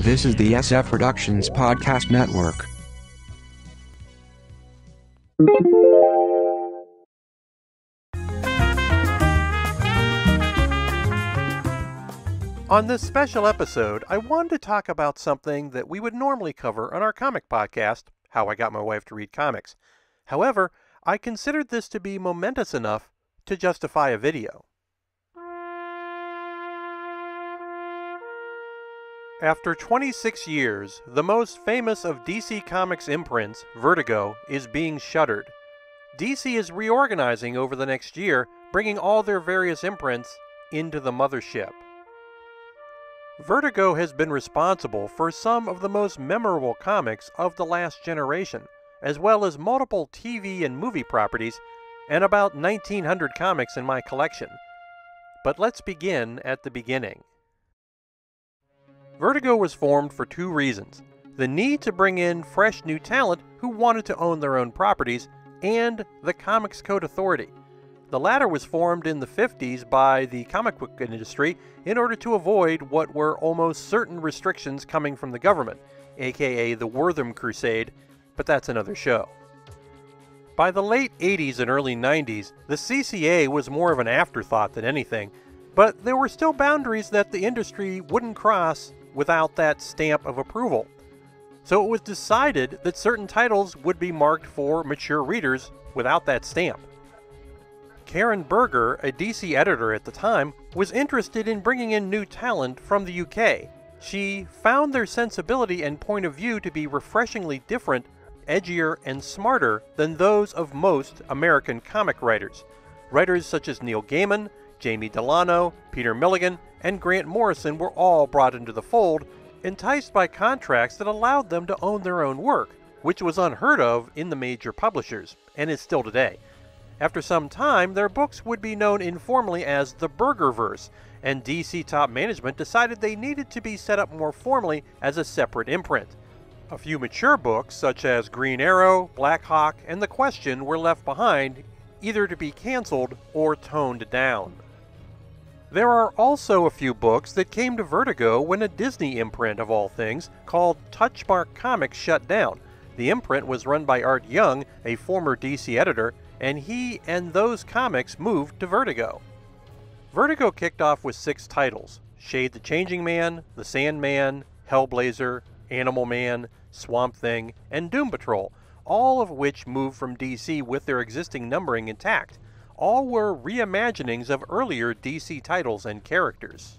This is the SF Productions Podcast Network. On this special episode, I wanted to talk about something that we would normally cover on our comic podcast, How I Got My Wife to Read Comics. However, I considered this to be momentous enough to justify a video. After 26 years, the most famous of DC Comics imprints, Vertigo, is being shuttered. DC is reorganizing over the next year, bringing all their various imprints into the mothership. Vertigo has been responsible for some of the most memorable comics of the last generation, as well as multiple TV and movie properties, and about 1900 comics in my collection. But let's begin at the beginning. Vertigo was formed for two reasons the need to bring in fresh new talent who wanted to own their own properties, and the Comics Code Authority. The latter was formed in the 50s by the comic book industry in order to avoid what were almost certain restrictions coming from the government, aka the Wertham Crusade, but that's another show. By the late 80s and early 90s, the CCA was more of an afterthought than anything, but there were still boundaries that the industry wouldn't cross without that stamp of approval. So it was decided that certain titles would be marked for mature readers without that stamp. Karen Berger, a DC editor at the time, was interested in bringing in new talent from the UK. She found their sensibility and point of view to be refreshingly different, edgier, and smarter than those of most American comic writers. Writers such as Neil Gaiman, Jamie Delano, Peter Milligan, and Grant Morrison were all brought into the fold, enticed by contracts that allowed them to own their own work, which was unheard of in the major publishers, and is still today. After some time, their books would be known informally as the Bergerverse, and DC top management decided they needed to be set up more formally as a separate imprint. A few mature books, such as Green Arrow, Black Hawk, and The Question, were left behind, either to be canceled or toned down. There are also a few books that came to Vertigo when a Disney imprint, of all things, called Touchmark Comics shut down. The imprint was run by Art Young, a former DC editor, and he and those comics moved to Vertigo. Vertigo kicked off with six titles Shade the Changing Man, The Sandman, Hellblazer, Animal Man, Swamp Thing, and Doom Patrol, all of which moved from DC with their existing numbering intact. All were reimaginings of earlier DC titles and characters.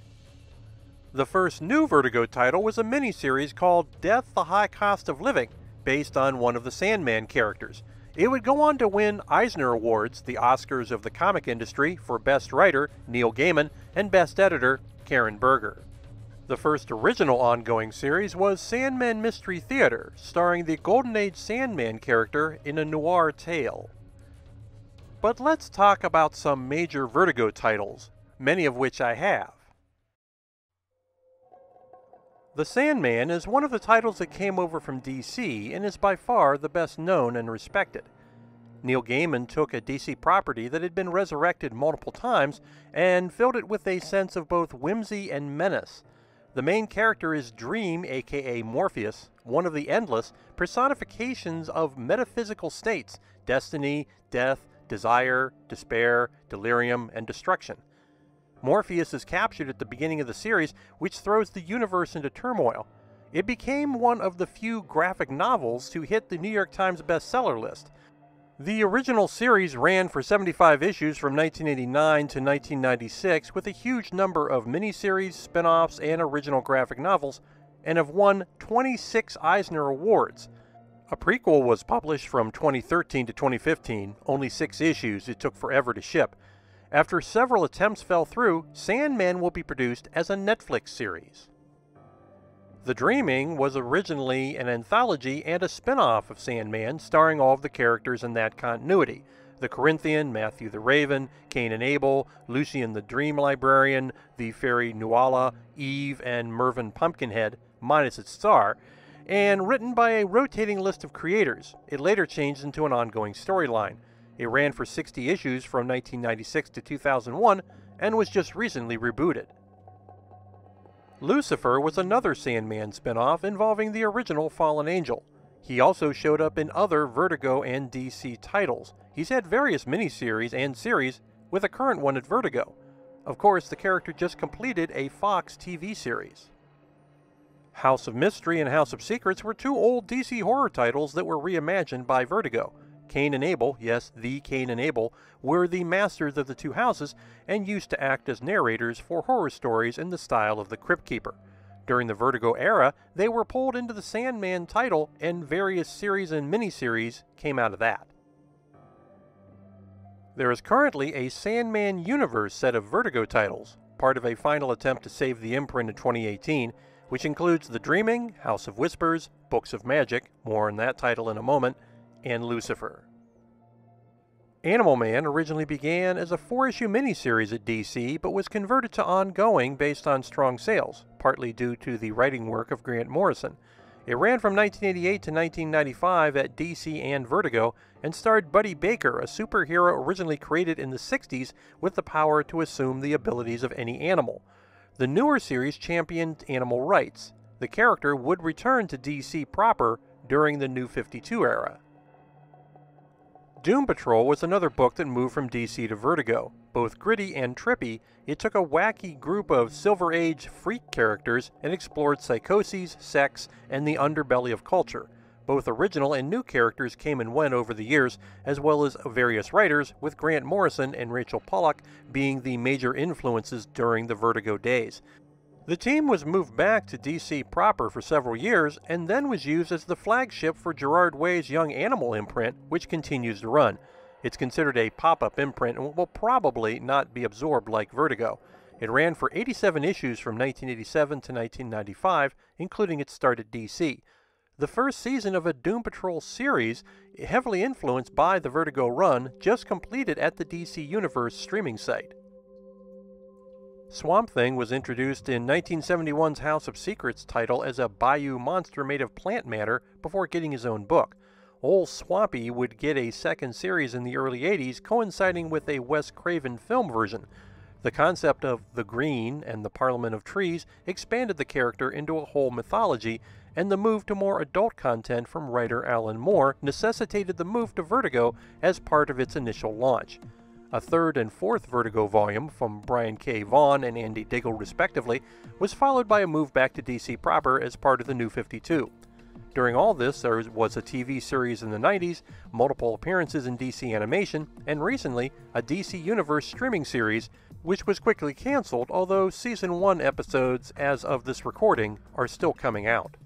The first new Vertigo title was a miniseries called Death the High Cost of Living, based on one of the Sandman characters. It would go on to win Eisner Awards, the Oscars of the comic industry, for Best Writer, Neil Gaiman, and Best Editor, Karen Berger. The first original ongoing series was Sandman Mystery Theater, starring the Golden Age Sandman character in a noir tale. But let's talk about some major Vertigo titles, many of which I have. The Sandman is one of the titles that came over from DC and is by far the best known and respected. Neil Gaiman took a DC property that had been resurrected multiple times and filled it with a sense of both whimsy and menace. The main character is Dream, aka Morpheus, one of the endless personifications of metaphysical states destiny, death, desire, despair, delirium, and destruction. Morpheus is captured at the beginning of the series, which throws the universe into turmoil. It became one of the few graphic novels to hit the New York Times bestseller list. The original series ran for 75 issues from 1989 to 1996 with a huge number of miniseries, spin offs, and original graphic novels, and have won 26 Eisner Awards. A prequel was published from 2013 to 2015, only six issues, it took forever to ship. After several attempts fell through, Sandman will be produced as a Netflix series. The Dreaming was originally an anthology and a spin off of Sandman, starring all of the characters in that continuity the Corinthian, Matthew the Raven, Cain and Abel, Lucian the Dream Librarian, the fairy Nuala, Eve, and Mervyn Pumpkinhead, minus its star, and written by a rotating list of creators. It later changed into an ongoing storyline. It ran for 60 issues from 1996 to 2001 and was just recently rebooted. Lucifer was another Sandman spin-off involving the original fallen angel. He also showed up in other Vertigo and DC titles. He's had various miniseries and series, with a current one at Vertigo. Of course, the character just completed a Fox TV series. House of Mystery and House of Secrets were two old DC horror titles that were reimagined by Vertigo. Cain and Abel, yes, the Cain and Abel, were the masters of the two houses and used to act as narrators for horror stories in the style of The Crypt Keeper. During the Vertigo era, they were pulled into the Sandman title, and various series and miniseries came out of that. There is currently a Sandman Universe set of Vertigo titles, part of a final attempt to save the imprint in 2018, which includes The Dreaming, House of Whispers, Books of Magic, more on that title in a moment, and Lucifer. Animal Man originally began as a four issue miniseries at DC, but was converted to ongoing based on strong sales, partly due to the writing work of Grant Morrison. It ran from 1988 to 1995 at DC and Vertigo and starred Buddy Baker, a superhero originally created in the 60s with the power to assume the abilities of any animal. The newer series championed animal rights. The character would return to DC proper during the New 52 era. Doom Patrol was another book that moved from DC to Vertigo. Both gritty and trippy, it took a wacky group of Silver Age freak characters and explored psychoses, sex, and the underbelly of culture. Both original and new characters came and went over the years, as well as various writers, with Grant Morrison and Rachel Pollack being the major influences during the Vertigo days. The team was moved back to DC proper for several years and then was used as the flagship for Gerard Way's Young Animal imprint, which continues to run. It's considered a pop up imprint and will probably not be absorbed like Vertigo. It ran for 87 issues from 1987 to 1995, including its start at DC the first season of a Doom Patrol series, heavily influenced by the Vertigo run, just completed at the DC Universe streaming site. Swamp Thing was introduced in 1971's House of Secrets title as a bayou monster made of plant matter before getting his own book. Old Swampy would get a second series in the early 80s, coinciding with a Wes Craven film version. The concept of the Green and the Parliament of Trees expanded the character into a whole mythology and the move to more adult content from writer Alan Moore necessitated the move to Vertigo as part of its initial launch. A third and fourth Vertigo volume from Brian K. Vaughan and Andy Diggle, respectively, was followed by a move back to DC proper as part of the New 52. During all this, there was a TV series in the 90s, multiple appearances in DC animation, and recently, a DC Universe streaming series, which was quickly canceled, although Season 1 episodes, as of this recording, are still coming out.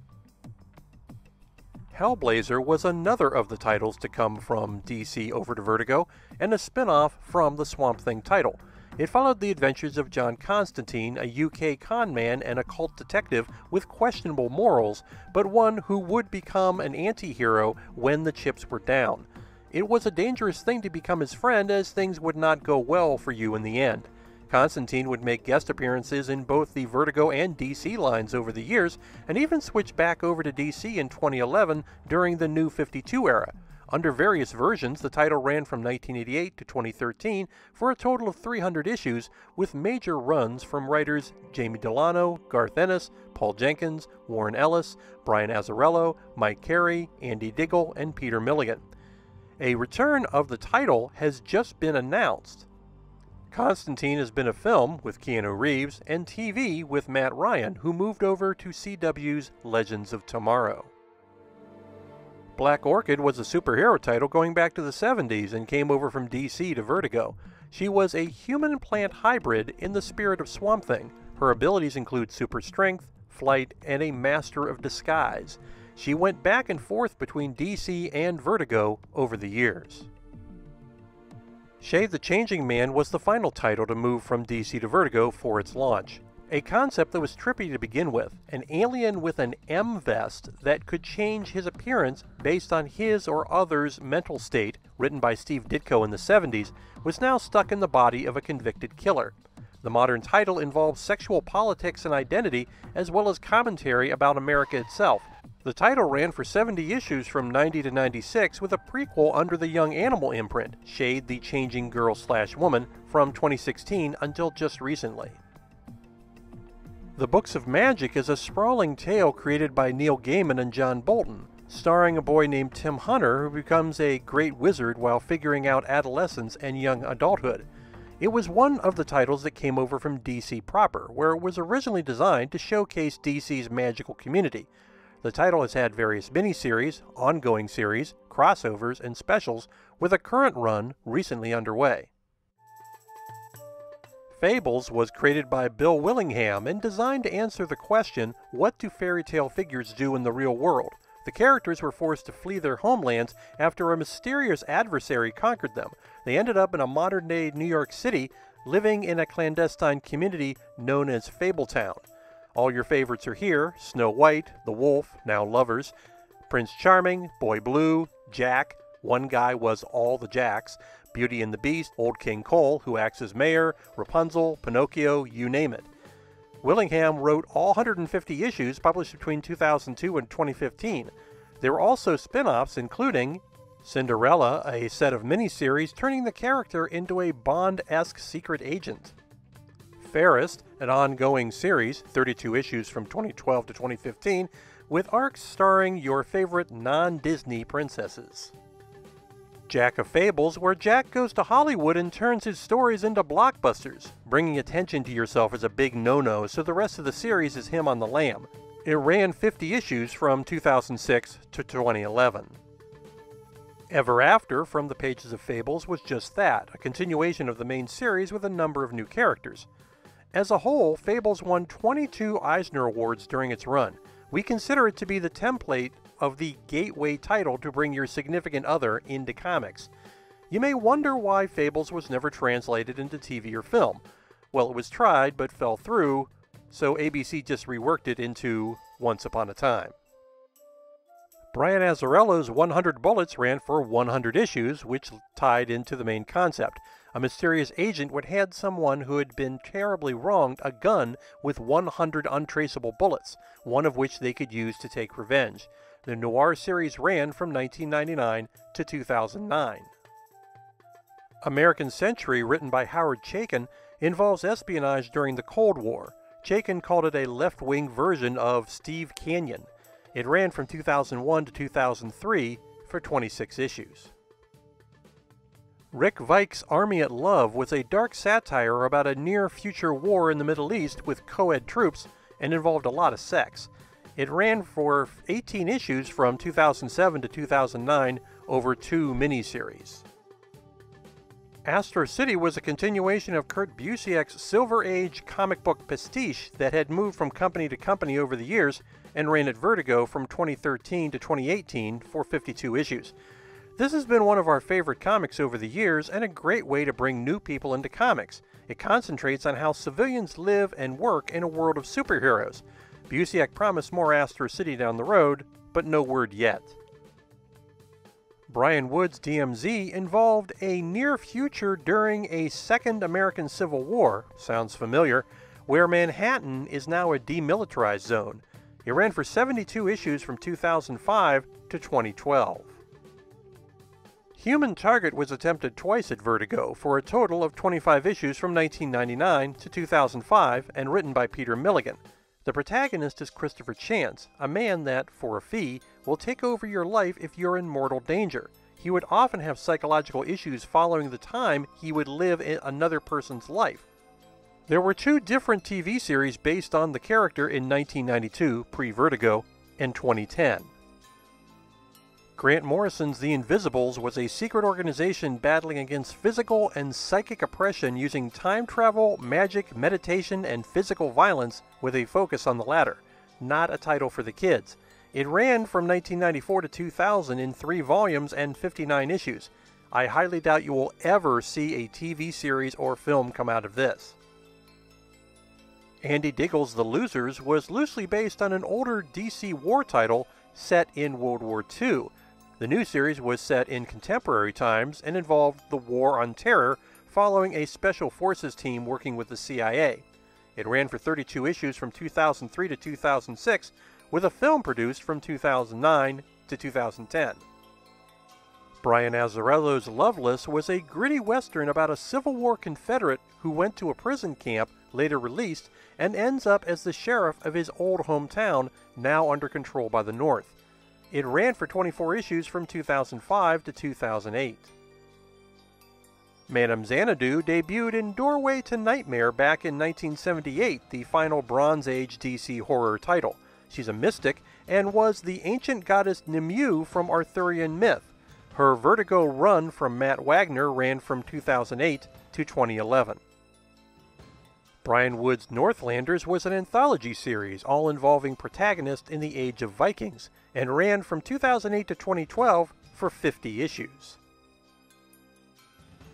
Hellblazer was another of the titles to come from DC over to Vertigo, and a spin off from the Swamp Thing title. It followed the adventures of John Constantine, a UK conman and occult detective with questionable morals, but one who would become an anti hero when the chips were down. It was a dangerous thing to become his friend, as things would not go well for you in the end. Constantine would make guest appearances in both the Vertigo and DC lines over the years, and even switch back over to DC in 2011 during the New 52 era. Under various versions, the title ran from 1988 to 2013 for a total of 300 issues, with major runs from writers Jamie Delano, Garth Ennis, Paul Jenkins, Warren Ellis, Brian Azzarello, Mike Carey, Andy Diggle, and Peter Milligan. A return of the title has just been announced. Constantine has been a film with Keanu Reeves and TV with Matt Ryan, who moved over to CW's Legends of Tomorrow. Black Orchid was a superhero title going back to the 70s and came over from DC to Vertigo. She was a human plant hybrid in the spirit of Swamp Thing. Her abilities include super strength, flight, and a master of disguise. She went back and forth between DC and Vertigo over the years. Shade the Changing Man was the final title to move from DC to Vertigo for its launch. A concept that was trippy to begin with, an alien with an M vest that could change his appearance based on his or others' mental state, written by Steve Ditko in the 70s, was now stuck in the body of a convicted killer. The modern title involves sexual politics and identity, as well as commentary about America itself, the title ran for 70 issues from 90 to 96 with a prequel under the Young Animal imprint, Shade the Changing Girl Slash Woman, from 2016 until just recently. The Books of Magic is a sprawling tale created by Neil Gaiman and John Bolton, starring a boy named Tim Hunter who becomes a great wizard while figuring out adolescence and young adulthood. It was one of the titles that came over from DC proper, where it was originally designed to showcase DC's magical community. The title has had various miniseries, ongoing series, crossovers, and specials, with a current run recently underway. Fables was created by Bill Willingham and designed to answer the question what do fairy tale figures do in the real world? The characters were forced to flee their homelands after a mysterious adversary conquered them. They ended up in a modern day New York City, living in a clandestine community known as Fabletown. All your favorites are here Snow White, the Wolf, now lovers, Prince Charming, Boy Blue, Jack, one guy was all the Jacks, Beauty and the Beast, Old King Cole, who acts as mayor, Rapunzel, Pinocchio, you name it. Willingham wrote all 150 issues published between 2002 and 2015. There were also spin offs, including Cinderella, a set of miniseries turning the character into a Bond esque secret agent. Fairest, an ongoing series, 32 issues from 2012 to 2015, with arcs starring your favorite non Disney princesses. Jack of Fables, where Jack goes to Hollywood and turns his stories into blockbusters. Bringing attention to yourself is a big no no, so the rest of the series is him on the lam. It ran 50 issues from 2006 to 2011. Ever After from the pages of Fables was just that, a continuation of the main series with a number of new characters. As a whole, Fables won 22 Eisner Awards during its run. We consider it to be the template of the gateway title to bring your significant other into comics. You may wonder why Fables was never translated into TV or film. Well, it was tried but fell through, so ABC just reworked it into Once Upon a Time. Brian Azzarello's 100 Bullets ran for 100 issues, which tied into the main concept. A mysterious agent would hand someone who had been terribly wronged a gun with 100 untraceable bullets, one of which they could use to take revenge. The noir series ran from 1999 to 2009. American Century, written by Howard Chaykin, involves espionage during the Cold War. Chaykin called it a left wing version of Steve Canyon. It ran from 2001 to 2003 for 26 issues. Rick Veitch's Army at Love was a dark satire about a near future war in the Middle East with co ed troops and involved a lot of sex. It ran for 18 issues from 2007 to 2009 over two miniseries. Astro City was a continuation of Kurt Busiek's Silver Age comic book pastiche that had moved from company to company over the years and ran at Vertigo from 2013 to 2018 for 52 issues. This has been one of our favorite comics over the years and a great way to bring new people into comics. It concentrates on how civilians live and work in a world of superheroes. Busiek promised more Astro City down the road, but no word yet. Brian Wood's DMZ involved a near future during a second American Civil War, sounds familiar, where Manhattan is now a demilitarized zone. It ran for 72 issues from 2005 to 2012. Human Target was attempted twice at Vertigo for a total of 25 issues from 1999 to 2005 and written by Peter Milligan. The protagonist is Christopher Chance, a man that, for a fee, will take over your life if you're in mortal danger. He would often have psychological issues following the time he would live in another person's life. There were two different TV series based on the character in 1992, pre Vertigo, and 2010. Grant Morrison's The Invisibles was a secret organization battling against physical and psychic oppression using time travel, magic, meditation, and physical violence with a focus on the latter. Not a title for the kids. It ran from 1994 to 2000 in three volumes and 59 issues. I highly doubt you will ever see a TV series or film come out of this. Andy Diggle's The Losers was loosely based on an older DC war title set in World War II the new series was set in contemporary times and involved the War on Terror following a special forces team working with the CIA. It ran for 32 issues from 2003 to 2006, with a film produced from 2009 to 2010. Brian Azzarello's Loveless was a gritty western about a Civil War Confederate who went to a prison camp, later released, and ends up as the sheriff of his old hometown, now under control by the North. It ran for 24 issues from 2005 to 2008. Madame Xanadu debuted in Doorway to Nightmare back in 1978, the final Bronze Age DC horror title. She's a mystic and was the ancient goddess Nimue from Arthurian myth. Her Vertigo run from Matt Wagner ran from 2008 to 2011. Brian Wood's Northlanders was an anthology series, all involving protagonists in the Age of Vikings, and ran from 2008 to 2012 for 50 issues.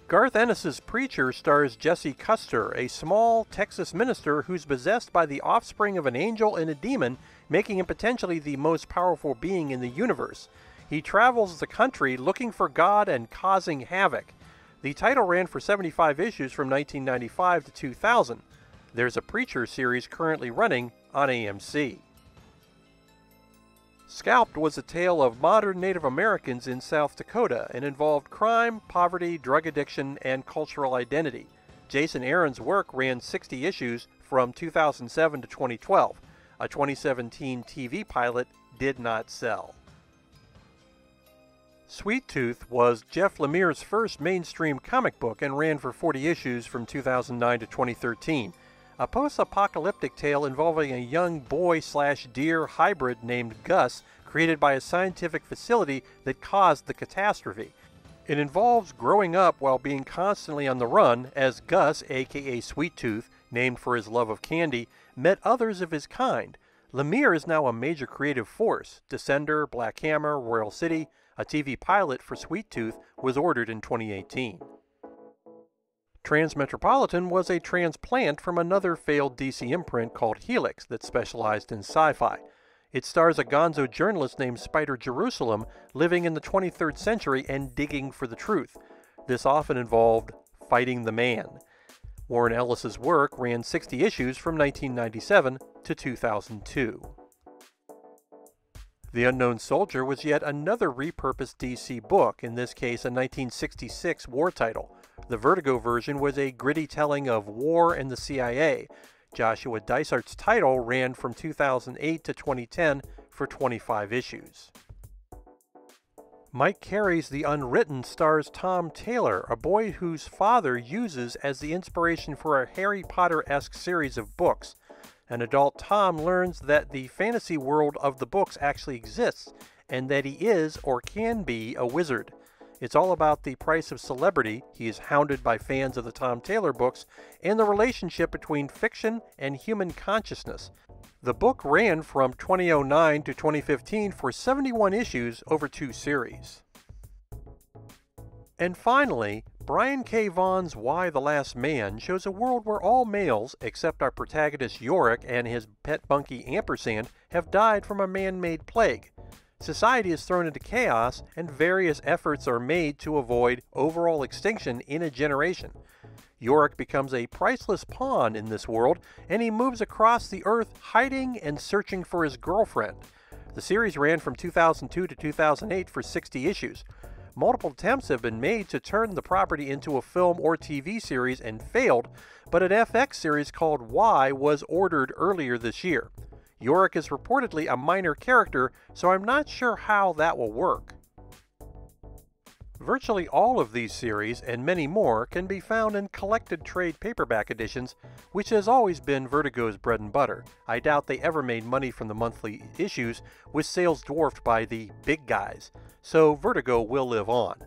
Garth Ennis's Preacher stars Jesse Custer, a small Texas minister who's possessed by the offspring of an angel and a demon, making him potentially the most powerful being in the universe. He travels the country looking for God and causing havoc. The title ran for 75 issues from 1995 to 2000. There's a Preacher series currently running on AMC. Scalped was a tale of modern Native Americans in South Dakota and involved crime, poverty, drug addiction, and cultural identity. Jason Aaron's work ran 60 issues from 2007 to 2012. A 2017 TV pilot did not sell. Sweet Tooth was Jeff Lemire's first mainstream comic book and ran for 40 issues from 2009 to 2013. A post apocalyptic tale involving a young boy slash deer hybrid named Gus, created by a scientific facility that caused the catastrophe. It involves growing up while being constantly on the run as Gus, aka Sweet Tooth, named for his love of candy, met others of his kind. Lemire is now a major creative force. Descender, Black Hammer, Royal City, a TV pilot for Sweet Tooth was ordered in 2018. Transmetropolitan was a transplant from another failed DC imprint called Helix that specialized in sci fi. It stars a gonzo journalist named Spider Jerusalem living in the 23rd century and digging for the truth. This often involved fighting the man. Warren Ellis's work ran 60 issues from 1997 to 2002. The Unknown Soldier was yet another repurposed DC book, in this case a 1966 war title. The Vertigo version was a gritty telling of war and the CIA. Joshua Dysart's title ran from 2008 to 2010 for 25 issues. Mike Carey's The Unwritten stars Tom Taylor, a boy whose father uses as the inspiration for a Harry Potter esque series of books. An adult Tom learns that the fantasy world of the books actually exists and that he is or can be a wizard. It's all about the price of celebrity. He is hounded by fans of the Tom Taylor books and the relationship between fiction and human consciousness. The book ran from 2009 to 2015 for 71 issues over two series. And finally, Brian K. Vaughan's Y the Last Man shows a world where all males, except our protagonist Yorick and his pet monkey Ampersand, have died from a man made plague. Society is thrown into chaos, and various efforts are made to avoid overall extinction in a generation. Yorick becomes a priceless pawn in this world, and he moves across the earth hiding and searching for his girlfriend. The series ran from 2002 to 2008 for 60 issues. Multiple attempts have been made to turn the property into a film or TV series and failed, but an FX series called Y was ordered earlier this year. Yorick is reportedly a minor character, so I'm not sure how that will work. Virtually all of these series and many more can be found in collected trade paperback editions, which has always been Vertigo's bread and butter. I doubt they ever made money from the monthly issues, with sales dwarfed by the big guys so Vertigo will live on.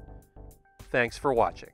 Thanks for watching.